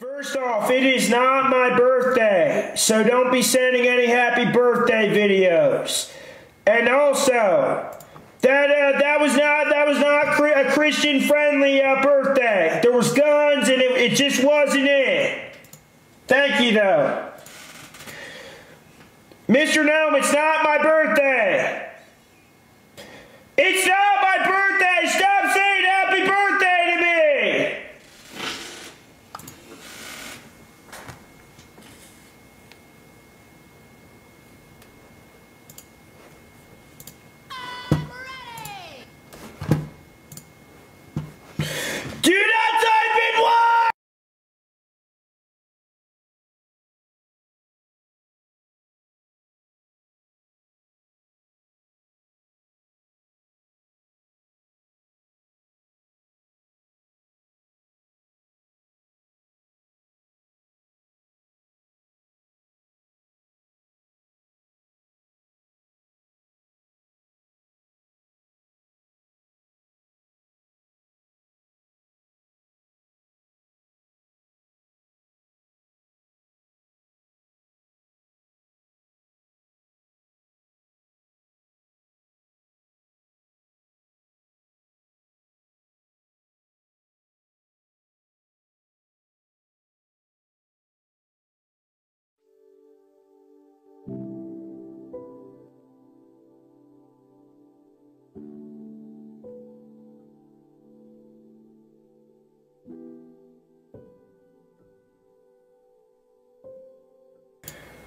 First off, it is not my birthday, so don't be sending any happy birthday videos. And also, that uh, that was not that was not a Christian friendly uh, birthday. There was guns and it, it just wasn't it. Thank you though, Mr. Gnome. It's not my birthday.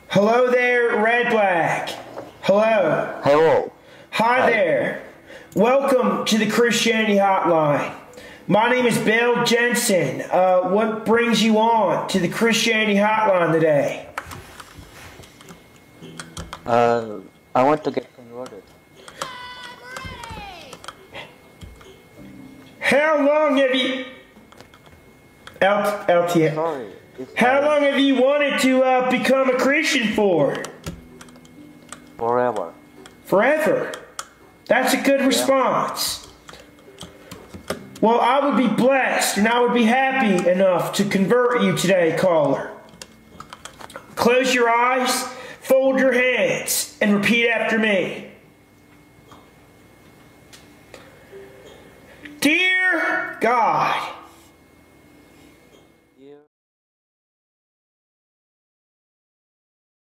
Hello there, Red Black. Hello. Hello. Hi there. Welcome to the Christianity Hotline. My name is Bill Jensen. Uh, what brings you on to the Christianity Hotline today? Uh, I want to get converted. How long have you... L- LTF. Sorry. How long have you wanted to uh, become a Christian for? Forever. Forever. That's a good response. Well, I would be blessed and I would be happy enough to convert you today, caller. Close your eyes, fold your hands, and repeat after me. Dear God,